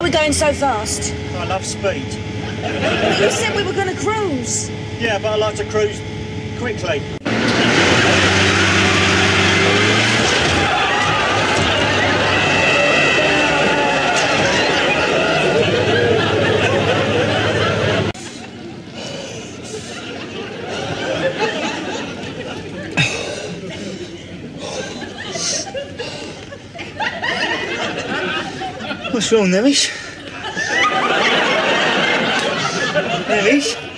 We're going so fast. I love speed. But you said we were going to cruise. Yeah, but I like to cruise quickly. What's wrong, Nemish? Nemish?